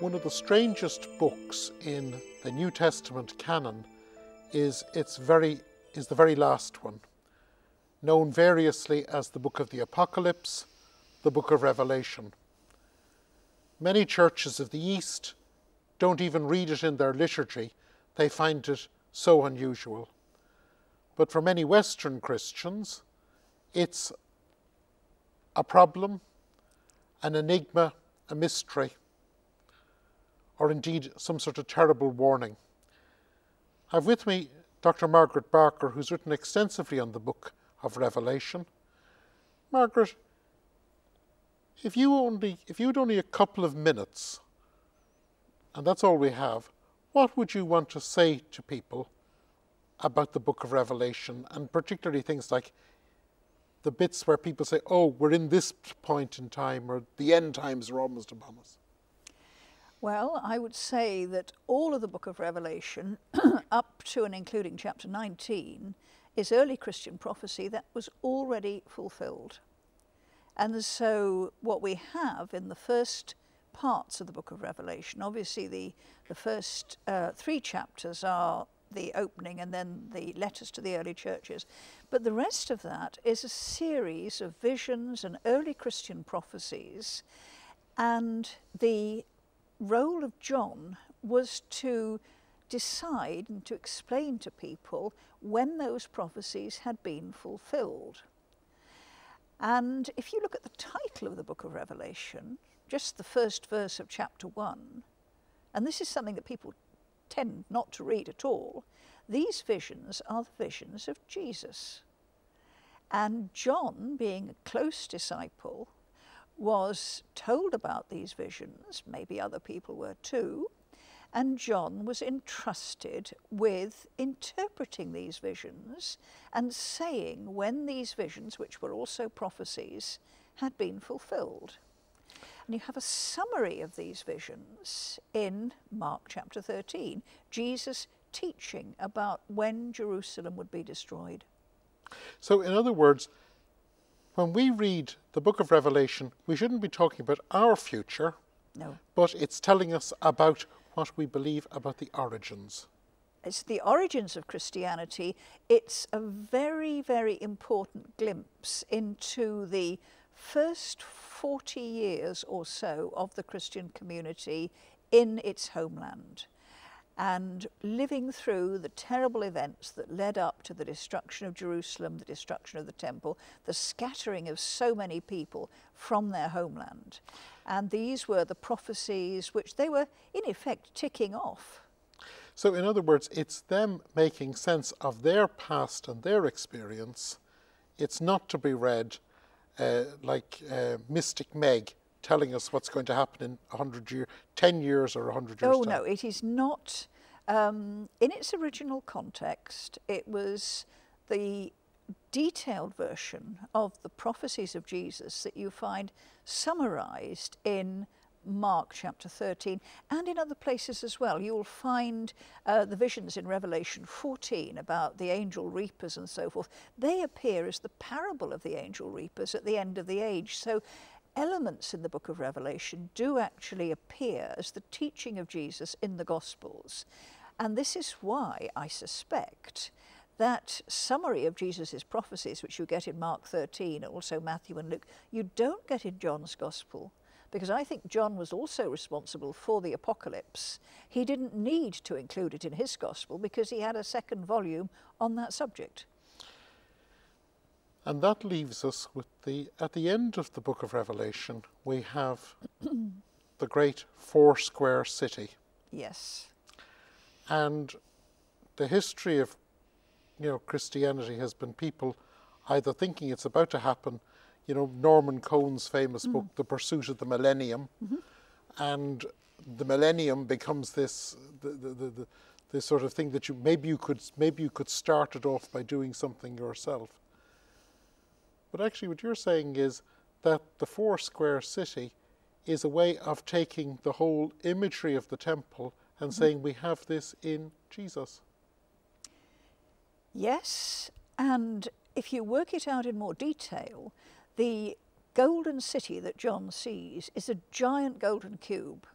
One of the strangest books in the New Testament canon is its very is the very last one, known variously as the book of the Apocalypse, the book of Revelation. Many churches of the East don't even read it in their liturgy, they find it so unusual. But for many Western Christians, it's a problem, an enigma, a mystery, or indeed some sort of terrible warning. I've with me Dr. Margaret Barker, who's written extensively on the book of Revelation. Margaret, if you only if you had only a couple of minutes, and that's all we have, what would you want to say to people about the book of Revelation, and particularly things like the bits where people say, "Oh, we're in this point in time," or "the end times are almost upon us"? Well, I would say that all of the book of Revelation, up to and including chapter 19, is early Christian prophecy that was already fulfilled. And so, what we have in the first parts of the book of Revelation, obviously, the, the first uh, three chapters are the opening and then the letters to the early churches. But the rest of that is a series of visions and early Christian prophecies. And the role of John was to decide and to explain to people when those prophecies had been fulfilled. And if you look at the title of the book of Revelation, just the first verse of chapter 1, and this is something that people tend not to read at all, these visions are the visions of Jesus. And John, being a close disciple, was told about these visions, maybe other people were too, and John was entrusted with interpreting these visions and saying when these visions, which were also prophecies, had been fulfilled. And you have a summary of these visions in Mark chapter 13, Jesus teaching about when Jerusalem would be destroyed. So, in other words, when we read the book of Revelation, we shouldn't be talking about our future, no. but it's telling us about what we believe about the origins. It's the origins of Christianity. It's a very, very important glimpse into the first 40 years or so of the Christian community in its homeland and living through the terrible events that led up to the destruction of Jerusalem, the destruction of the temple, the scattering of so many people from their homeland. And these were the prophecies which they were, in effect, ticking off. So, in other words, it's them making sense of their past and their experience. It's not to be read uh, like uh, Mystic Meg telling us what's going to happen in 100 years, 10 years or 100 years Oh, time. no, it is not. Um, in its original context, it was the detailed version of the prophecies of Jesus that you find summarized in Mark chapter 13 and in other places as well. You'll find uh, the visions in Revelation 14 about the angel reapers and so forth. They appear as the parable of the angel reapers at the end of the age. So elements in the book of Revelation do actually appear as the teaching of Jesus in the Gospels. And this is why I suspect that summary of Jesus' prophecies, which you get in Mark 13 and also Matthew and Luke, you don't get in John's Gospel. Because I think John was also responsible for the apocalypse. He didn't need to include it in his Gospel because he had a second volume on that subject. And that leaves us with the, at the end of the book of Revelation, we have the great four square city. Yes. And the history of you know Christianity has been people either thinking it's about to happen, you know Norman Cohn's famous book, mm. The Pursuit of the Millennium, mm-hmm. and the millennium becomes this the, the, the, the this sort of thing that you maybe you could maybe you could start it off by doing something yourself. But actually, what you're saying is that the four square city is a way of taking the whole imagery of the temple and mm-hmm. saying we have this in Jesus. Yes, and if you work it out in more detail, the golden city that John sees is a giant golden cube.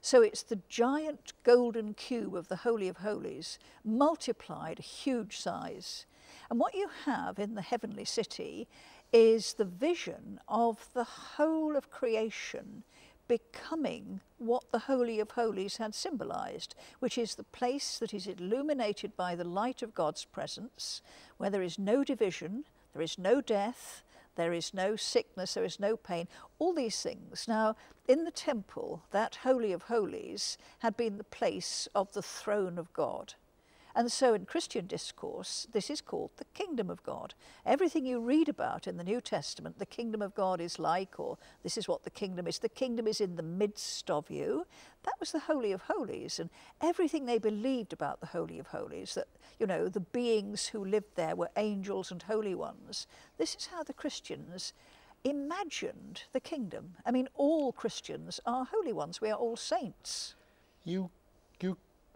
So it's the giant golden cube of the Holy of Holies multiplied a huge size. And what you have in the heavenly city is the vision of the whole of creation becoming what the Holy of Holies had symbolized, which is the place that is illuminated by the light of God's presence, where there is no division, there is no death, there is no sickness, there is no pain, all these things. Now, in the temple, that Holy of Holies had been the place of the throne of God. And so in Christian discourse, this is called the kingdom of God. Everything you read about in the New Testament, the kingdom of God is like, or this is what the kingdom is. The kingdom is in the midst of you. That was the Holy of Holies. And everything they believed about the Holy of Holies, that, you know, the beings who lived there were angels and holy ones. This is how the Christians imagined the kingdom. I mean, all Christians are holy ones. We are all saints. You,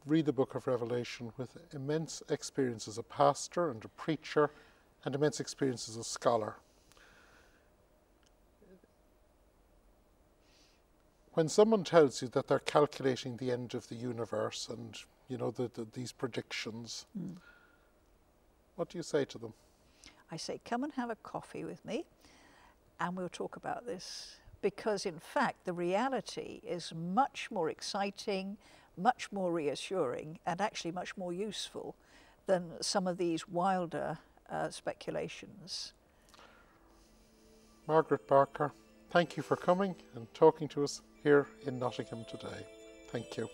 read the book of Revelation with immense experience as a pastor and a preacher and immense experience as a scholar. When someone tells you that they're calculating the end of the universe and you know the, the, these predictions, mm. what do you say to them? I say, come and have a coffee with me and we'll talk about this. Because in fact, the reality is much more exciting, much more reassuring and actually much more useful than some of these wilder uh, speculations. Margaret Barker, thank you for coming and talking to us here in Nottingham today. Thank you.